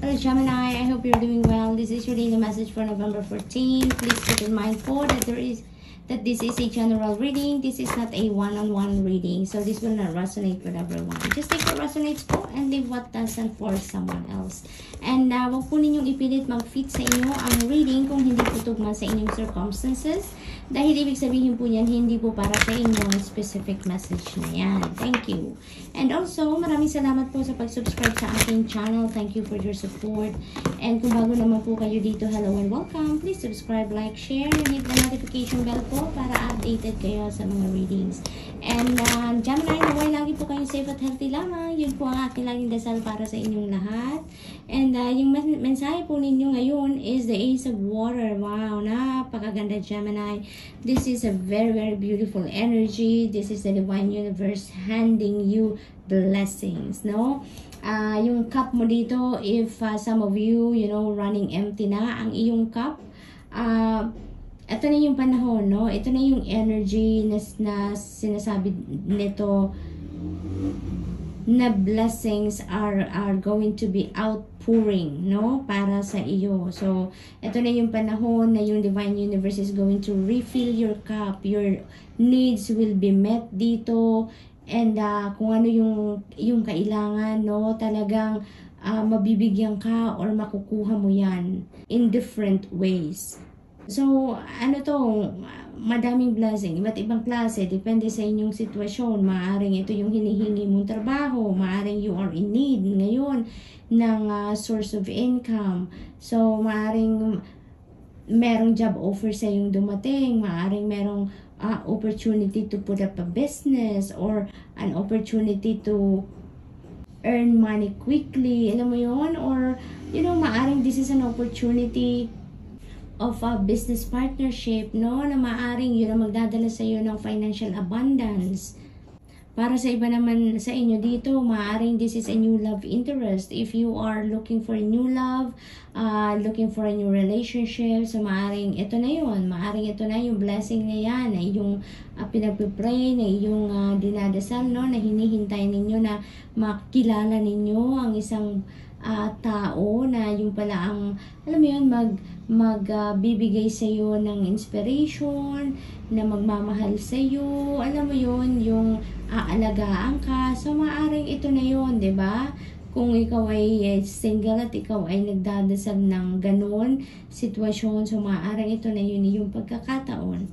Hello Gemini, I hope you're doing well. This is your daily message for November 14. Please keep in mind for that there is that this is a general reading. This is not a one-on-one reading. So this will not resonate with everyone. Just take what resonates po and leave what doesn't for someone else. And uh, wag po ninyong ipilit mag-fit sa inyo ang reading kung hindi po tugma sa inyong circumstances. Dahil ibig sabihin po yan, hindi po para sa inyong specific message na yan. Thank you. And also, maraming salamat po sa pag-subscribe sa aking channel. Thank you for your support. And kung bago naman po kayo dito, hello and welcome. Please subscribe, like, share, and hit the notification bell po para updated kayo sa mga readings. And uh, Gemini, naway lagi po kayong safe at healthy lamang. Yun po ang aking laging dasal para sa inyong lahat. And uh, yung men- mensahe po ninyo ngayon is the Ace of Water. Wow, napakaganda Gemini. This is a very, very beautiful energy. This is the Divine Universe handing you blessings, no? Ah, yung cup mo dito, if uh, some of you, you know, running empty na ang iyong cup, ito na yung panahon, no? Ito na yung energy na, na sinasabi nito na blessings are are going to be outpouring no? Para sa iyo. So ito na yung panahon na yung divine universe is going to refill your cup. Your needs will be met dito. And uh, kung ano yung yung kailangan no? Talagang uh, mabibigyan ka or makukuha mo yan in different ways So, ano to, madaming blessing, iba't ibang klase, depende sa inyong sitwasyon. Maaring ito yung hinihingi mong trabaho, maaring you are in need ngayon ng uh, source of income. So, maaring merong job offer sa yung dumating, maaring merong uh, opportunity to put up a business or an opportunity to earn money quickly, alam mo yon or you know, maaring this is an opportunity of a business partnership, no? Na maaring yun ang magdadala sa iyo ng financial abundance. Para sa iba naman sa inyo dito, maaring this is a new love interest. If you are looking for a new love, uh, looking for a new relationship, so maaring ito na yun. Maaring ito na yung blessing na yan, na yung uh, pinagpipray, na yung uh, dinadasal, no? Na hinihintay ninyo na makilala ninyo ang isang uh, tao na yung pala ang alam mo yun mag magbibigay uh, sa iyo ng inspiration na magmamahal sa iyo alam mo yun yung aalagaan ka. So maaring ito na yun 'di ba? Kung ikaw ay single at ikaw ay nagdadasal ng ganon sitwasyon so maaaring ito na yun yung pagkakataon.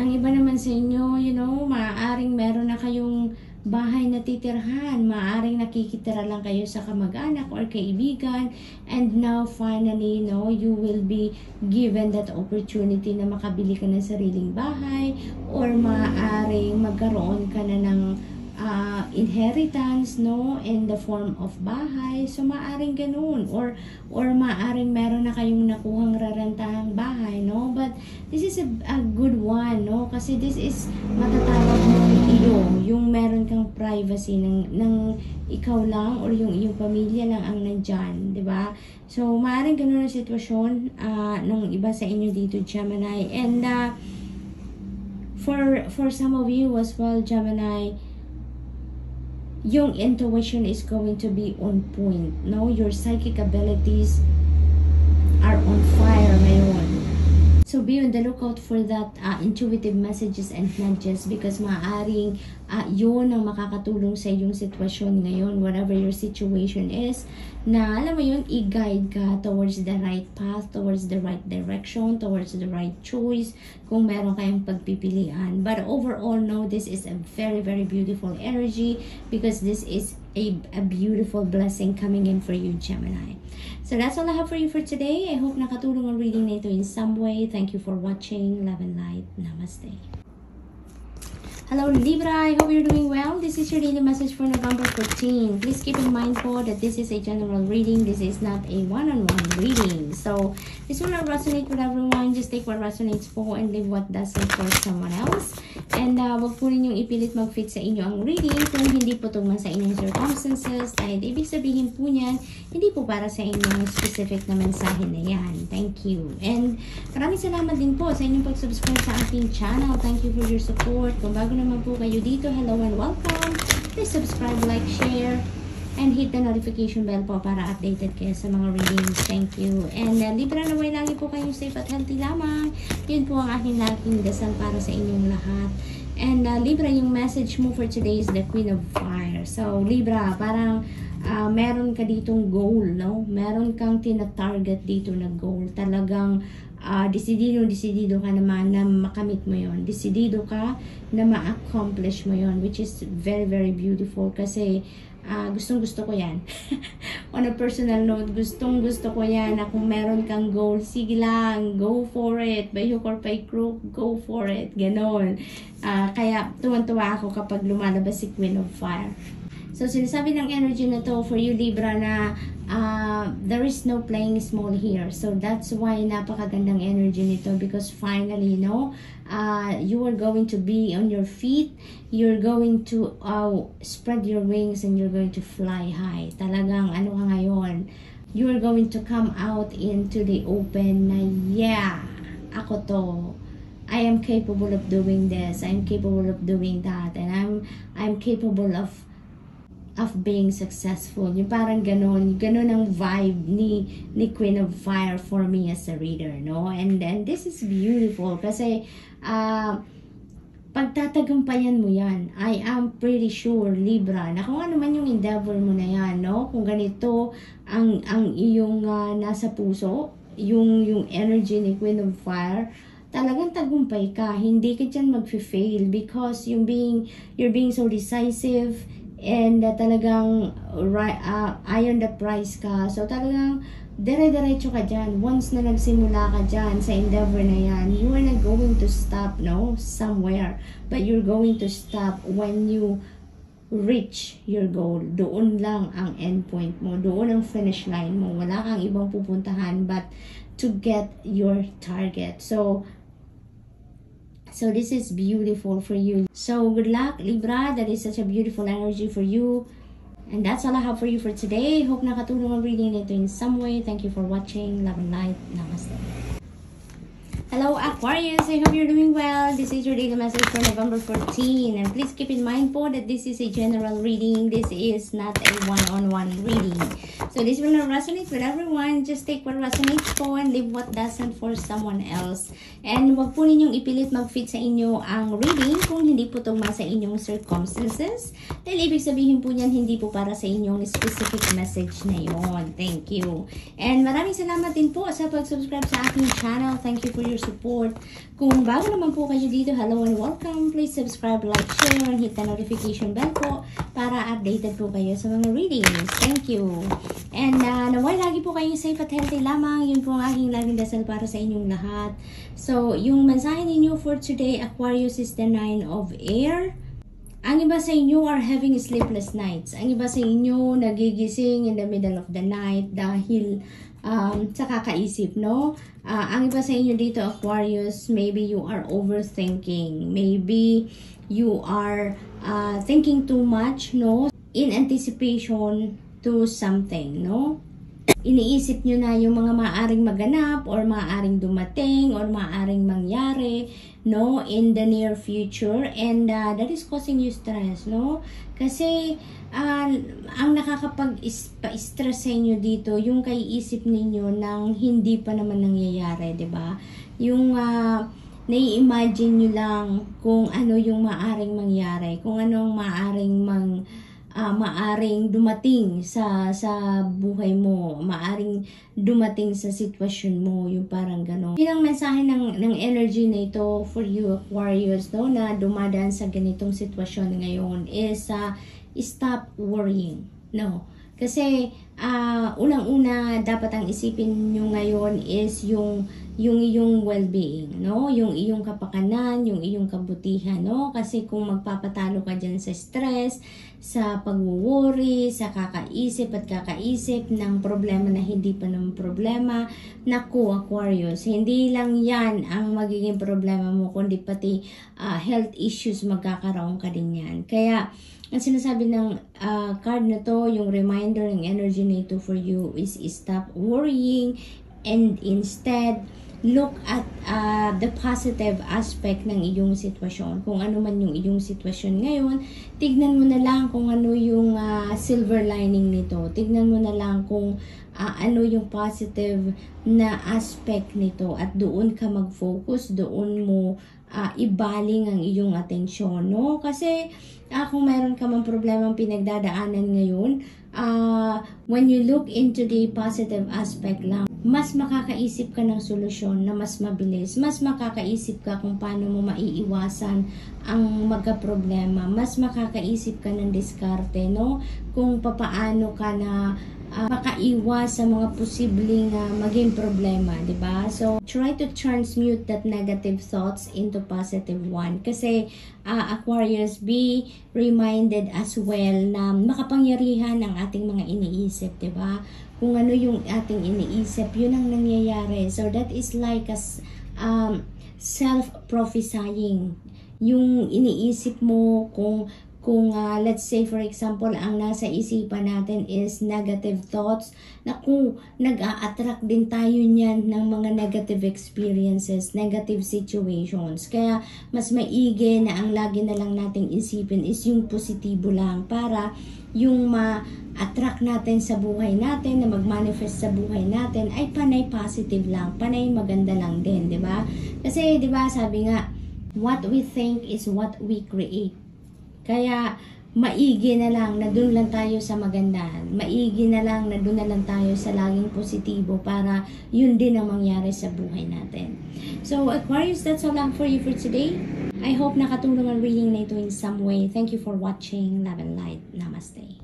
Ang iba naman sa inyo you know maaaring meron na kayong bahay na titirhan. Maaring nakikitira lang kayo sa kamag-anak or kaibigan. And now, finally, no, you will be given that opportunity na makabili ka ng sariling bahay or maaring magkaroon ka na ng uh, inheritance no in the form of bahay so maaring ganoon or or maaring meron na kayong nakuhang rarentahang bahay no but this is a, a good one no kasi this is matatawag mo iyo yung meron kang privacy ng ng ikaw lang or yung iyong pamilya lang ang nandyan, di ba? So, maaaring ganun ang sitwasyon uh, ng iba sa inyo dito, Gemini. And uh, for for some of you as well, Gemini, yung intuition is going to be on point. No? Your psychic abilities are on fire ngayon. So be on the lookout for that uh, intuitive messages and nudges because maaaring uh, yun ang makakatulong sa iyong sitwasyon ngayon, whatever your situation is, na alam mo yun, i-guide ka towards the right path, towards the right direction, towards the right choice, kung meron kayong pagpipilian. But overall, no, this is a very, very beautiful energy because this is a, a beautiful blessing coming in for you, Gemini. So that's all I have for you for today. I hope nakatulong ang reading na ito in some way. Thank you for watching. Love and light. Namaste. Hello Libra, I hope you're doing well. This is your daily message for November 14. Please keep in mind po that this is a general reading. This is not a one-on-one -on -one reading. So, this will not resonate with everyone. Just take what resonates po and leave what doesn't for someone else. And uh, wag po ninyong ipilit mag-fit sa inyo ang reading kung hindi po tugma sa inyong circumstances. Dahil ibig sabihin po niyan, hindi po para sa inyong specific na mensahe na yan. Thank you. And maraming salamat din po sa inyong pag-subscribe sa aking channel. Thank you for your support. Kung bago naman po kayo dito, hello and welcome. Please subscribe, like, share, and hit the notification bell po para updated kayo sa mga readings. Thank you. And uh, Libra, naway lagi po kayong safe at healthy lamang. Yun po ang aking laging dasal para sa inyong lahat. And uh, Libra, yung message mo for today is the Queen of Fire. So, Libra, parang uh, meron ka ditong goal, no? Meron kang tina-target dito na goal. Talagang uh, desidido, desidido ka naman na makamit mo yon Desidido ka na ma-accomplish mo yon which is very, very beautiful kasi uh, gustong gusto ko yan. On a personal note, gustong gusto ko yan na kung meron kang goal, sige lang, go for it. By hook or by crook, go for it. Ganon. Uh, kaya tuwan-tuwa ako kapag lumalabas si Queen of Fire. So, sinasabi ng energy na to for you, Libra, na uh, there is no playing small here. So, that's why napakagandang energy nito because finally, you know, uh, you are going to be on your feet. You're going to uh, spread your wings and you're going to fly high. Talagang, ano ka ngayon, you're going to come out into the open na, yeah, ako to. I am capable of doing this. I'm capable of doing that. And I'm, I'm capable of of being successful. Yung parang ganun, ganun ang vibe ni, ni Queen of Fire for me as a reader, no? And then, this is beautiful kasi, uh, pagtatagumpayan mo yan, I am pretty sure, Libra, na kung ano man yung endeavor mo na yan, no? Kung ganito ang, ang iyong uh, nasa puso, yung, yung energy ni Queen of Fire, talagang tagumpay ka. Hindi ka dyan mag-fail because yung being, you're being so decisive, and uh, talagang right, uh, iron the price ka. So talagang dire-diretso ka dyan. Once na nagsimula ka dyan sa endeavor na yan, you are not going to stop, no? Somewhere. But you're going to stop when you reach your goal. Doon lang ang end point mo. Doon ang finish line mo. Wala kang ibang pupuntahan but to get your target. So, So this is beautiful for you. So good luck, Libra. That is such a beautiful energy for you. And that's all I have for you for today. Hope nakatulong ang reading nito in some way. Thank you for watching. Love and light. Namaste. Hello Aquarius, I hope you're doing well. This is your daily message for November 14. And please keep in mind po that this is a general reading. This is not a one-on-one -on -one reading. So this will not resonate with everyone. Just take what resonates po and leave what doesn't for someone else. And wag po ninyong ipilit mag-fit sa inyo ang reading kung hindi po tugma sa inyong circumstances. Dahil ibig sabihin po niyan hindi po para sa inyong specific message na yon. Thank you. And maraming salamat din po sa pag-subscribe sa aking channel. Thank you for your support. Kung bago naman po kayo dito, hello and welcome. Please subscribe, like, share, and hit the notification bell po para updated po kayo sa mga readings. Thank you. And uh, naway lagi po kayong safe at healthy lamang. Yun po ang aking laging dasal para sa inyong lahat. So, yung mensahe ninyo for today, Aquarius is the nine of air. Ang iba sa inyo are having sleepless nights. Ang iba sa inyo nagigising in the middle of the night dahil um, sa kakaisip, no? Uh, ang iba sa inyo dito, Aquarius, maybe you are overthinking. Maybe you are uh, thinking too much, no? In anticipation to something, no? Iniisip nyo na yung mga maaring maganap or maaring dumating or maaring mangyari no in the near future. And uh, that is causing you stress no? Kasi uh, ang nakakapag-stress sa inyo dito yung kaiisip ninyo ng hindi pa naman nangyayari 'di ba? Yung uh, nai-imagine nyo lang kung ano yung maaring mangyari kung ano ang maaring mang uh, maaring dumating sa sa buhay mo, maaring dumating sa sitwasyon mo, yung parang gano'n. Yun ang mensahe ng, ng energy na ito for you Aquarius, no, na dumadaan sa ganitong sitwasyon ngayon is uh, stop worrying. No. Kasi uh, unang-una dapat ang isipin nyo ngayon is yung yung iyong well-being, no? Yung iyong kapakanan, yung iyong kabutihan, no? Kasi kung magpapatalo ka diyan sa stress, sa pag-worry, sa kakaisip at kakaisip ng problema na hindi pa naman problema, naku Aquarius, hindi lang 'yan ang magiging problema mo kundi pati uh, health issues magkakaroon ka din 'yan. Kaya ang sinasabi ng uh, card na to, yung reminder ng energy na ito for you is stop worrying and instead look at uh, the positive aspect ng iyong sitwasyon. Kung ano man yung iyong sitwasyon ngayon, tignan mo na lang kung ano yung uh, silver lining nito. Tignan mo na lang kung uh, ano yung positive na aspect nito at doon ka mag-focus, doon mo uh, ibaling ang iyong atensyon, no? Kasi uh, kung mayroon ka mang problemang pinagdadaanan ngayon, uh, when you look into the positive aspect lang, mas makakaisip ka ng solusyon na mas mabilis. Mas makakaisip ka kung paano mo maiiwasan ang magka-problema. Mas makakaisip ka ng diskarte, no? Kung papaano ka na uh, makaiwas sa mga posibleng uh, maging problema, di ba? So, try to transmute that negative thoughts into positive one. Kasi uh, Aquarius, be reminded as well na makapangyarihan ang ating mga iniisip, di ba? Kung ano yung ating iniisip, yun ang nangyayari. So, that is like a um, self-prophesying. Yung iniisip mo kung kung uh, let's say for example ang nasa isipan natin is negative thoughts na kung nag-a-attract din tayo niyan ng mga negative experiences, negative situations. Kaya mas maigi na ang lagi na lang nating isipin is yung positibo lang para yung ma-attract natin sa buhay natin, na mag-manifest sa buhay natin, ay panay positive lang, panay maganda lang din, di ba? Kasi, di ba, sabi nga, what we think is what we create. Kaya, maigi na lang na doon lang tayo sa magandahan. Maigi na lang na doon na lang tayo sa laging positibo para yun din ang mangyari sa buhay natin. So, Aquarius, that's all lang for you for today. I hope nakatulong ang reading na ito in some way. Thank you for watching. Love and light. Namaste.